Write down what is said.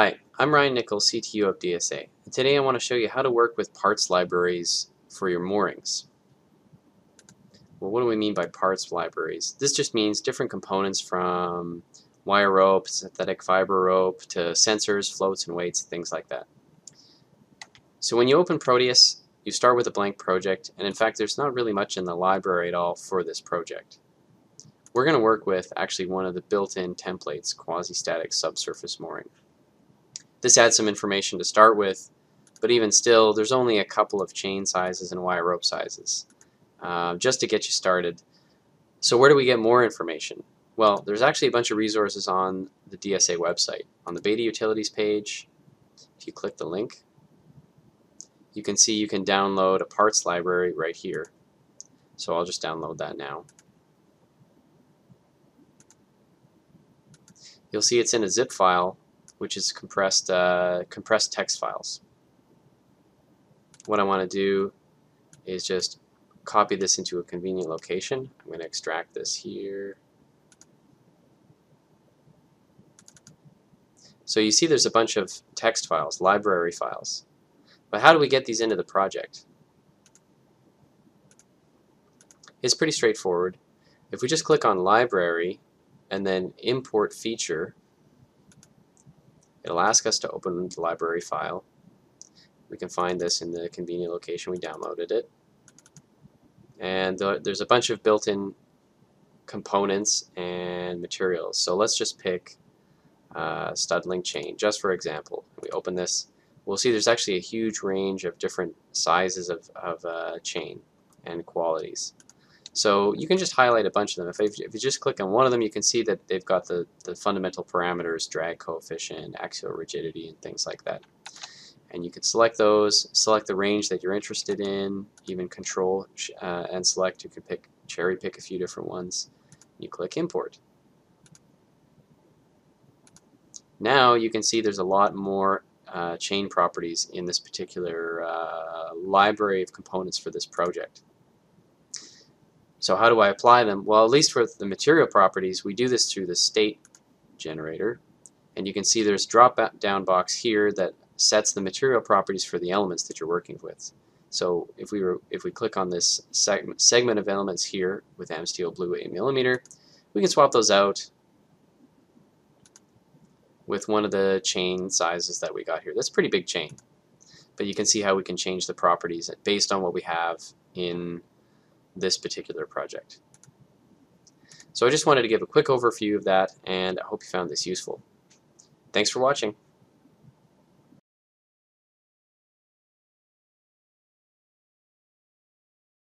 Hi, I'm Ryan Nicoll, CTU of DSA, and today I want to show you how to work with parts libraries for your moorings. Well, what do we mean by parts libraries? This just means different components from wire rope, synthetic fiber rope, to sensors, floats, and weights, things like that. So when you open Proteus, you start with a blank project, and in fact there's not really much in the library at all for this project. We're going to work with actually one of the built-in templates, quasi-static subsurface mooring. This adds some information to start with, but even still, there's only a couple of chain sizes and wire rope sizes, uh, just to get you started. So where do we get more information? Well, there's actually a bunch of resources on the DSA website. On the Beta Utilities page, if you click the link, you can see you can download a parts library right here. So I'll just download that now. You'll see it's in a zip file which is compressed, uh, compressed text files. What I want to do is just copy this into a convenient location. I'm going to extract this here. So you see there's a bunch of text files, library files. But how do we get these into the project? It's pretty straightforward. If we just click on library and then import feature, It'll ask us to open the library file. We can find this in the convenient location we downloaded it. And there's a bunch of built-in components and materials. So let's just pick uh, stud link chain, just for example. We open this, we'll see there's actually a huge range of different sizes of, of uh, chain and qualities. So you can just highlight a bunch of them. If, if you just click on one of them, you can see that they've got the, the fundamental parameters, drag coefficient, axial rigidity, and things like that. And you can select those, select the range that you're interested in, even control uh, and select. You can pick cherry pick a few different ones. You click import. Now you can see there's a lot more uh, chain properties in this particular uh, library of components for this project. So how do I apply them? Well, at least for the material properties, we do this through the state generator. And you can see there's drop down box here that sets the material properties for the elements that you're working with. So if we were, if we click on this segment, segment of elements here with Amsteel Blue 8 millimeter, we can swap those out with one of the chain sizes that we got here. That's a pretty big chain. But you can see how we can change the properties based on what we have in this particular project. So I just wanted to give a quick overview of that and I hope you found this useful. Thanks for watching.